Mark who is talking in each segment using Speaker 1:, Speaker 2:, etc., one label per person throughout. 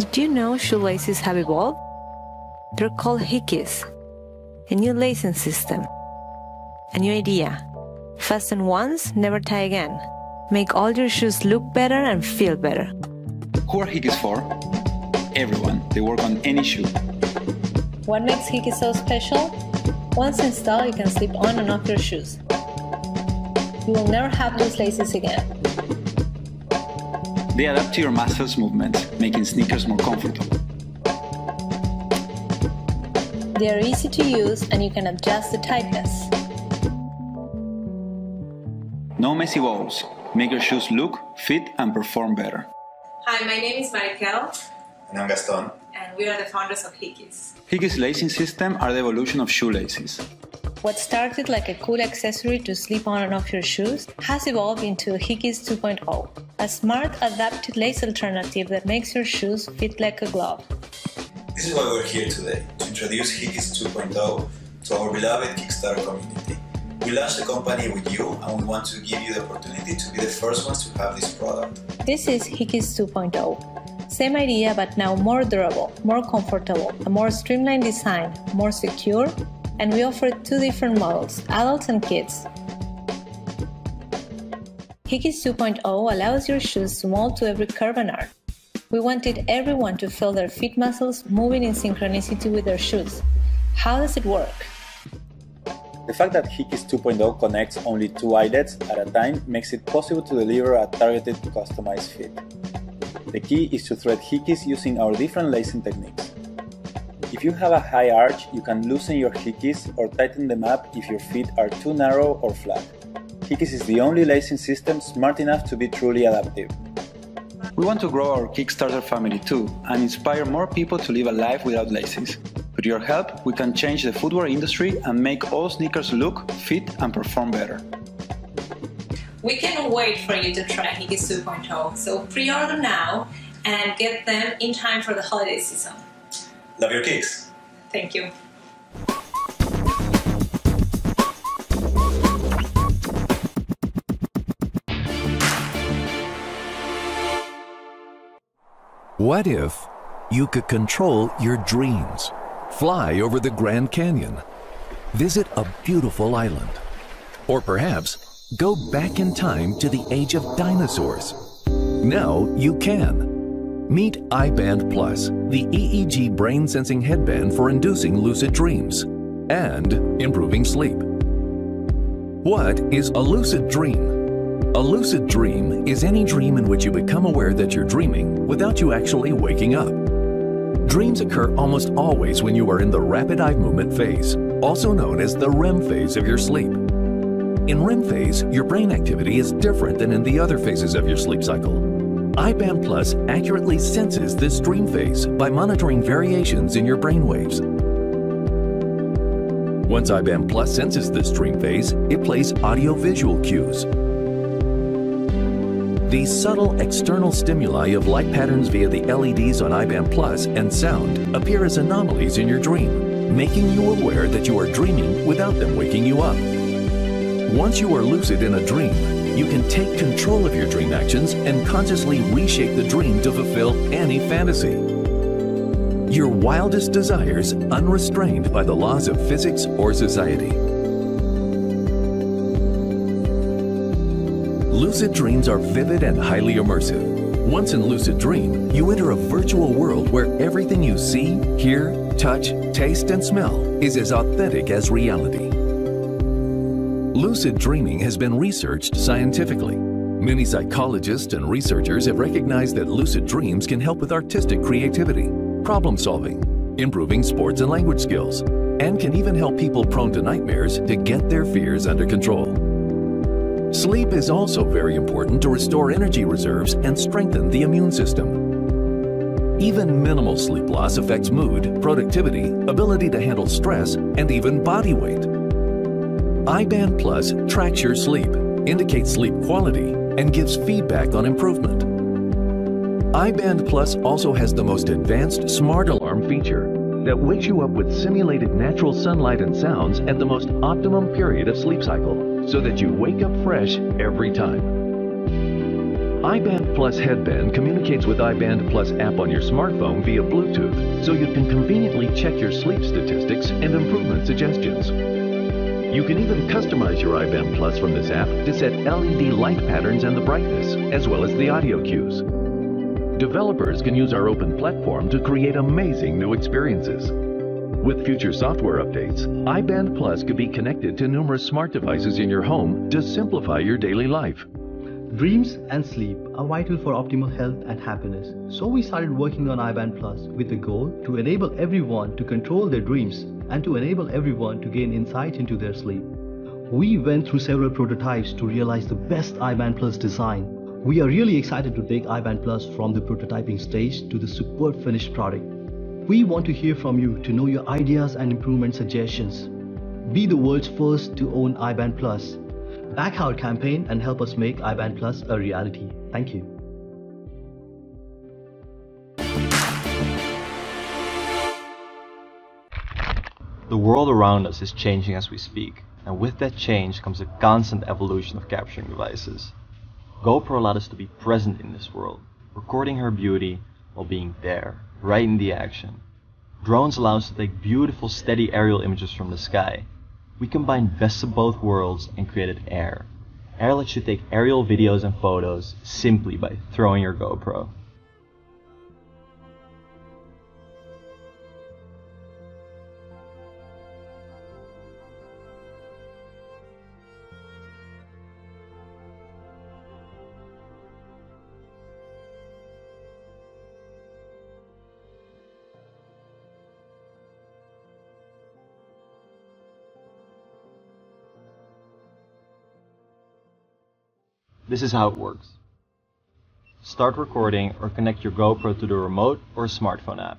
Speaker 1: Did you know shoelaces have evolved? They're called Hickies, a new lacing system. A new idea. Fasten once, never tie again. Make all your shoes look better and feel better.
Speaker 2: Who are Hickies for? Everyone. They work on any shoe.
Speaker 1: What makes Hickey so special? Once installed, you can slip on and off your shoes. You will never have loose laces again.
Speaker 2: They adapt to your muscles movements, making sneakers more comfortable.
Speaker 1: They are easy to use and you can adjust the tightness.
Speaker 2: No messy balls. Make your shoes look, fit, and perform better.
Speaker 3: Hi, my name is Mariquel,
Speaker 4: And I'm Gaston.
Speaker 3: and we are the founders of Hickies.
Speaker 2: Hickies lacing system are the evolution of shoelaces.
Speaker 1: What started like a cool accessory to slip on and off your shoes has evolved into Hickies 2.0, a smart adapted lace alternative that makes your shoes fit like a glove.
Speaker 4: This is why we're here today, to introduce Hickies 2.0 to our beloved Kickstarter community. We launched the company with you and we want to give you the opportunity to be the first ones to have this product.
Speaker 1: This is Hickies 2.0. Same idea, but now more durable, more comfortable, a more streamlined design, more secure, and we offer two different models adults and kids. Hickies 2.0 allows your shoes to mold to every curve and arc. We wanted everyone to feel their feet muscles moving in synchronicity with their shoes. How does it work?
Speaker 5: The fact that Hickies 2.0 connects only two eyelets at a time makes it possible to deliver a targeted customized fit. The key is to thread Hickies using our different lacing techniques. If you have a high arch, you can loosen your Hickies or tighten them up if your feet are too narrow or flat. Hickies is the only lacing system smart enough to be truly adaptive.
Speaker 2: We want to grow our Kickstarter family too and inspire more people to live a life without laces. With your help, we can change the footwear industry and make all sneakers look, fit, and perform better.
Speaker 3: We cannot wait for you to try Hickies 2.0, so pre-order now and get them in time for the holiday season.
Speaker 4: Love your kicks!
Speaker 3: Thank you.
Speaker 6: What if you could control your dreams? Fly over the Grand Canyon. Visit a beautiful island. Or perhaps go back in time to the age of dinosaurs. Now you can. Meet iBand Plus, the EEG brain sensing headband for inducing lucid dreams and improving sleep. What is a lucid dream? A lucid dream is any dream in which you become aware that you're dreaming without you actually waking up. Dreams occur almost always when you are in the rapid eye movement phase, also known as the REM phase of your sleep. In REM phase, your brain activity is different than in the other phases of your sleep cycle. iBand Plus accurately senses this dream phase by monitoring variations in your brain waves. Once iBand Plus senses this dream phase, it plays audio-visual cues. These subtle external stimuli of light patterns via the LEDs on iBand Plus and sound appear as anomalies in your dream, making you aware that you are dreaming without them waking you up. Once you are lucid in a dream, you can take control of your dream actions and consciously reshape the dream to fulfill any fantasy. Your wildest desires unrestrained by the laws of physics or society. Lucid dreams are vivid and highly immersive. Once in lucid dream, you enter a virtual world where everything you see, hear, touch, taste, and smell is as authentic as reality. Lucid dreaming has been researched scientifically. Many psychologists and researchers have recognized that lucid dreams can help with artistic creativity, problem solving, improving sports and language skills, and can even help people prone to nightmares to get their fears under control. Sleep is also very important to restore energy reserves and strengthen the immune system. Even minimal sleep loss affects mood, productivity, ability to handle stress, and even body weight. iBand Plus tracks your sleep, indicates sleep quality, and gives feedback on improvement. iBand Plus also has the most advanced smart alarm feature that wakes you up with simulated natural sunlight and sounds at the most optimum period of sleep cycle so that you wake up fresh every time. iBand Plus headband communicates with iBand Plus app on your smartphone via Bluetooth, so you can conveniently check your sleep statistics and improvement suggestions. You can even customize your iBand Plus from this app to set LED light patterns and the brightness, as well as the audio cues. Developers can use our open platform to create amazing new experiences. With future software updates, iBand Plus could be connected to numerous smart devices in your home to simplify your daily life.
Speaker 7: Dreams and sleep are vital for optimal health and happiness. So we started working on iBand Plus with the goal to enable everyone to control their dreams and to enable everyone to gain insight into their sleep. We went through several prototypes to realize the best iBand Plus design. We are really excited to take iBand Plus from the prototyping stage to the superb finished product. We want to hear from you to know your ideas and improvement suggestions. Be the world's first to own iBand Plus. Back our campaign and help us make iBand Plus a reality. Thank you.
Speaker 8: The world around us is changing as we speak, and with that change comes a constant evolution of capturing devices. GoPro allowed us to be present in this world, recording her beauty while being there, right in the action. Drones allow us to take beautiful steady aerial images from the sky. We combined best of both worlds and created AER. AER lets you take aerial videos and photos simply by throwing your GoPro. This is how it works. Start recording or connect your GoPro to the remote or smartphone app.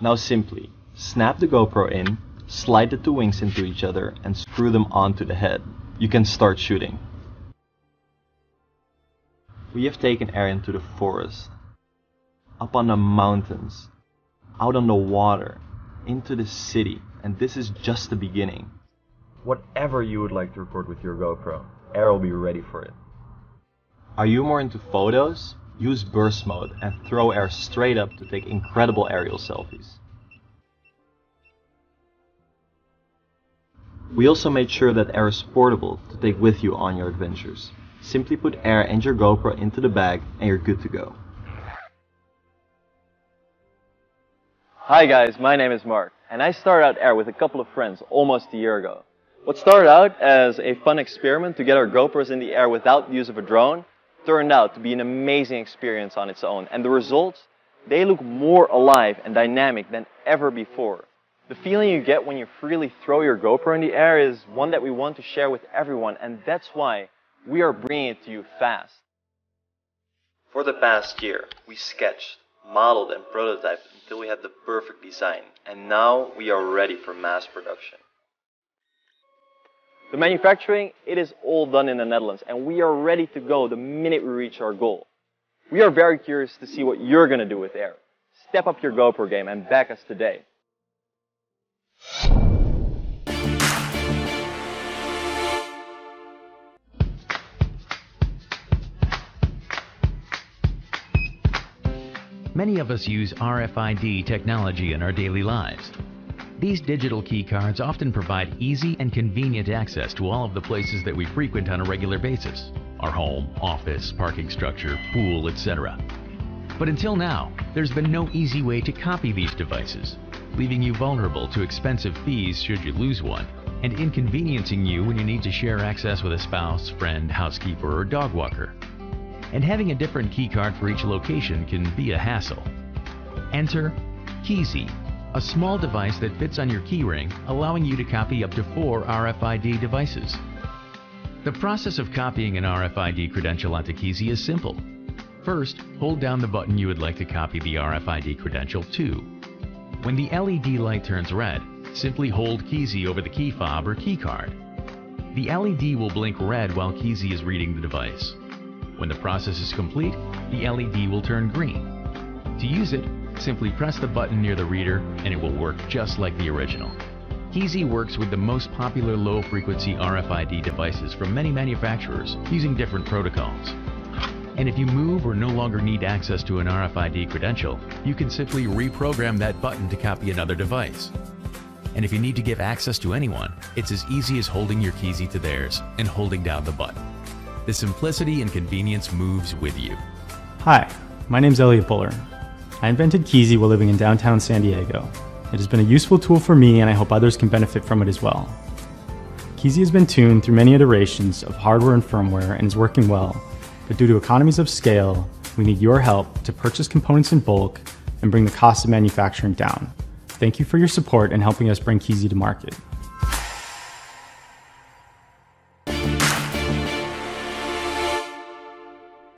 Speaker 8: Now simply, snap the GoPro in, slide the two wings into each other and screw them onto the head. You can start shooting. We have taken AER to the forest, up on the mountains, out on the water, into the city, and this is just the beginning. Whatever you would like to record with your GoPro, AER will be ready for it. Are you more into photos? Use burst mode and throw air straight up to take incredible aerial selfies. We also made sure that air is portable to take with you on your adventures. Simply put air and your GoPro into the bag and you're good to go. Hi guys, my name is Mark and I started out air with a couple of friends almost a year ago. What started out as a fun experiment to get our GoPros in the air without the use of a drone turned out to be an amazing experience on its own. And the results, they look more alive and dynamic than ever before. The feeling you get when you freely throw your GoPro in the air is one that we want to share with everyone, and that's why we are bringing it to you fast. For the past year, we sketched, modeled, and prototyped until we had the perfect design, and now we are ready for mass production. The manufacturing, it is all done in the Netherlands, and we are ready to go the minute we reach our goal. We are very curious to see what you're going to do with AER. Step up your GoPro game and back us today.
Speaker 9: Many of us use RFID technology in our daily lives. These digital key cards often provide easy and convenient access to all of the places that we frequent on a regular basis our home, office, parking structure, pool, etc. But until now, there's been no easy way to copy these devices, leaving you vulnerable to expensive fees should you lose one, and inconveniencing you when you need to share access with a spouse, friend, housekeeper, or dog walker. And having a different keycard for each location can be a hassle. Enter Keysy, a small device that fits on your keyring, allowing you to copy up to four RFID devices. The process of copying an RFID credential onto Keysy is simple. First, hold down the button you would like to copy the RFID credential to. When the LED light turns red, simply hold Keysy over the key fob or keycard. The LED will blink red while Keysy is reading the device. When the process is complete, the LED will turn green. To use it, Simply press the button near the reader and it will work just like the original. Keysy works with the most popular low-frequency RFID devices from many manufacturers using different protocols. And if you move or no longer need access to an RFID credential, you can simply reprogram that button to copy another device. And if you need to give access to anyone, it's as easy as holding your Keysy to theirs and holding down the button. The simplicity and convenience moves with you.
Speaker 10: Hi, my name is Elliot Buller. I invented Keysy while living in downtown San Diego. It has been a useful tool for me and I hope others can benefit from it as well. Keysy has been tuned through many iterations of hardware and firmware and is working well, but due to economies of scale, we need your help to purchase components in bulk and bring the cost of manufacturing down. Thank you for your support and helping us bring Keysy to market.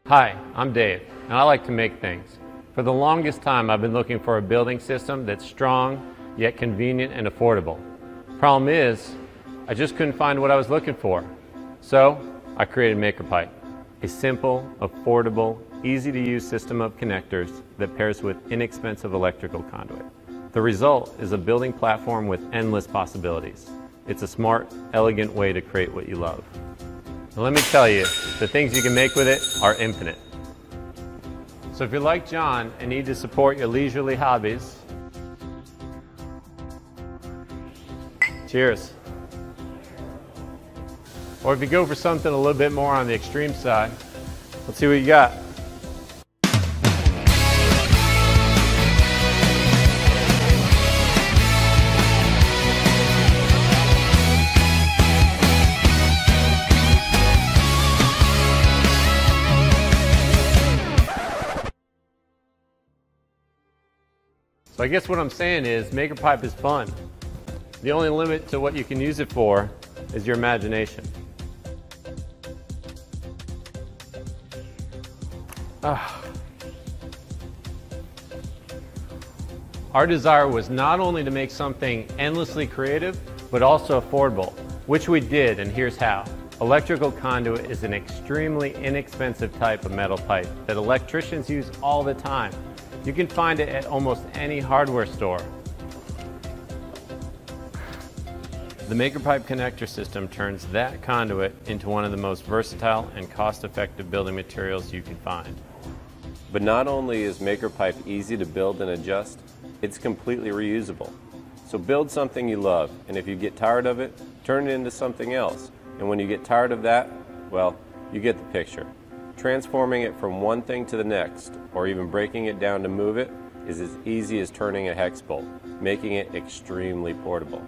Speaker 11: Hi, I'm Dave, and I like to make things. For the longest time, I've been looking for a building system that's strong, yet convenient and affordable. Problem is, I just couldn't find what I was looking for. So, I created MakerPipe, a simple, affordable, easy to use system of connectors that pairs with inexpensive electrical conduit. The result is a building platform with endless possibilities. It's a smart, elegant way to create what you love. Let me tell you, the things you can make with it are infinite. So if you're like John and need to support your leisurely hobbies, cheers. Or if you go for something a little bit more on the extreme side, let's see what you got. So I guess what I'm saying is MakerPipe is fun. The only limit to what you can use it for is your imagination. Ah. Our desire was not only to make something endlessly creative, but also affordable, which we did, and here's how. Electrical conduit is an extremely inexpensive type of metal pipe that electricians use all the time. You can find it at almost any hardware store. The MakerPipe connector system turns that conduit into one of the most versatile and cost-effective building materials you can find.
Speaker 12: But not only is MakerPipe easy to build and adjust, it's completely reusable. So build something you love, and if you get tired of it, turn it into something else. And when you get tired of that, well, you get the picture. Transforming it from one thing to the next, or even breaking it down to move it, is as easy as turning a hex bolt, making it extremely portable.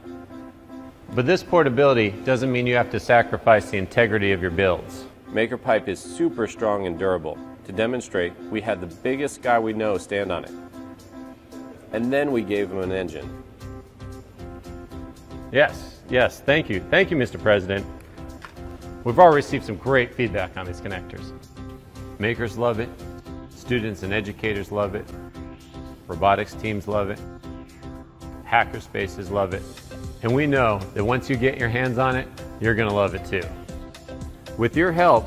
Speaker 11: But this portability doesn't mean you have to sacrifice the integrity of your builds.
Speaker 12: MakerPipe is super strong and durable. To demonstrate, we had the biggest guy we know stand on it. And then we gave him an engine.
Speaker 11: Yes, yes, thank you. Thank you, Mr. President. We've already received some great feedback on these connectors. Makers love it, students and educators love it, robotics teams love it, hackerspaces love it, and we know that once you get your hands on it, you're going to love it too. With your help,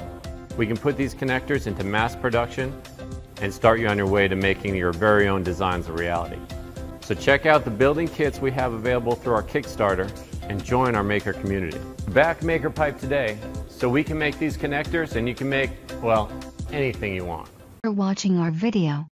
Speaker 11: we can put these connectors into mass production and start you on your way to making your very own designs a reality. So check out the building kits we have available through our Kickstarter and join our maker community. Back MakerPipe today so we can make these connectors and you can make, well, anything you want.
Speaker 13: For watching our video.